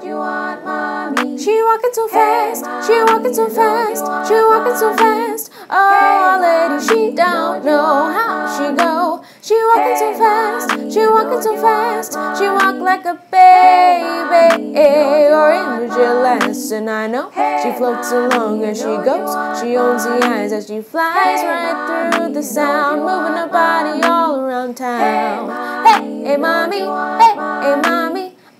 She walking too fast, she walking too fast, she walking too fast. Oh, lady, she don't know how she go. She walking too fast, she walking too fast, she walk like a baby. or angel. And I know. She floats along as she goes. She owns the eyes as she flies right through the sound, moving her body all around town. Hey, hey, mommy, hey, hey, mommy.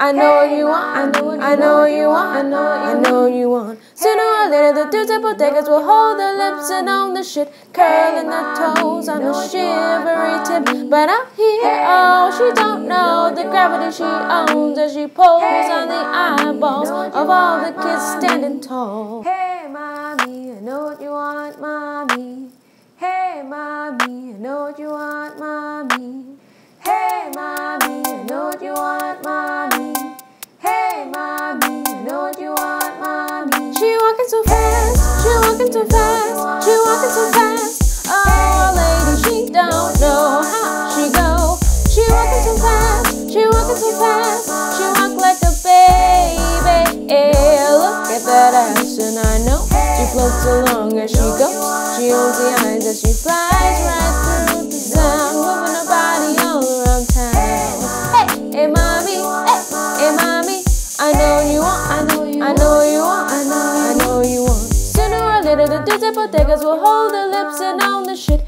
I know what you want, I know what I know you want, I know I know what you want. Sooner or later, the two at bodegas will hold their lips and own the shit, curling their toes on a shivery tip. But out here, oh, she don't know the gravity she owns as she pulls on the eyeballs of all the kids standing tall. Hey, mommy, I know what you want, mommy. Hey, mommy, I know what you want, mommy. Walking too fast, she walking too fast, she walking too fast. Oh, lady, she don't know how she go. She walking too fast, she walking too fast, she walk like a baby. Look at that ass, and I know she floats along as she goes. She owns the eyes as she at bodegas will hold their lips and own the shit,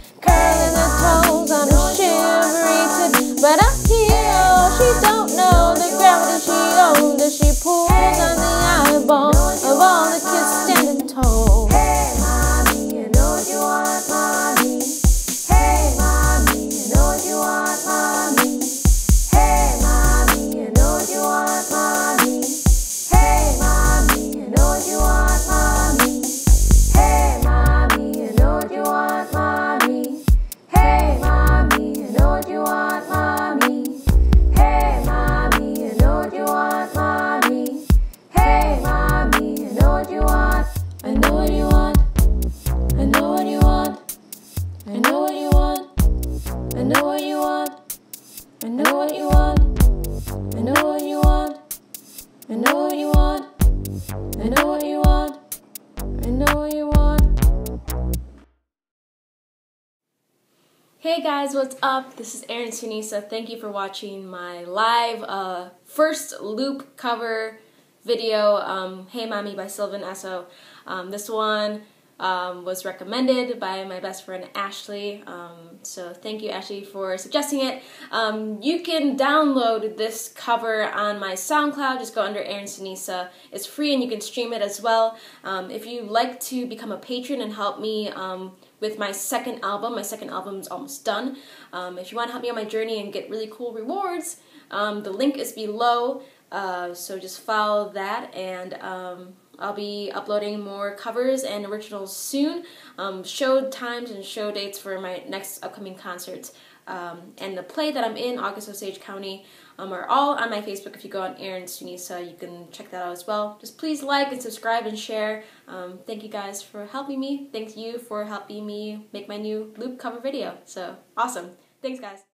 what you want. I know what you want. I know what you want. I know what you want. I know what you want. I know what you want. I know what you want. I know what you want. I know what you want. I know what you want. Hey guys, what's up? This is Erin Sunisa. Thank you for watching my live uh, first loop cover video, um, Hey Mami by Sylvan Esso. Um, this one um, was recommended by my best friend Ashley, um, so thank you Ashley for suggesting it. Um, you can download this cover on my SoundCloud, just go under Erin Sunisa. It's free and you can stream it as well. Um, if you'd like to become a patron and help me with my second album. My second album is almost done. Um, if you want to help me on my journey and get really cool rewards, um, the link is below. Uh, so just follow that, and um, I'll be uploading more covers and originals soon. Um, show times and show dates for my next upcoming concerts. Um, and the play that I'm in, August Osage County, um, are all on my Facebook. If you go on Erin Sunisa, you can check that out as well. Just please like and subscribe and share. Um, thank you guys for helping me. Thank you for helping me make my new loop cover video. So awesome. Thanks, guys.